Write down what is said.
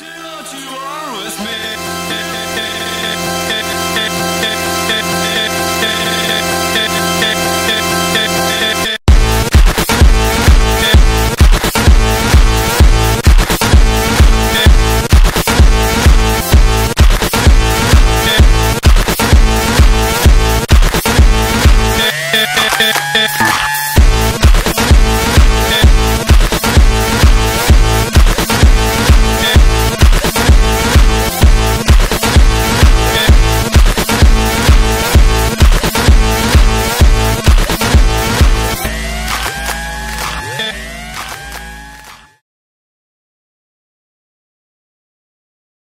Till you are with me.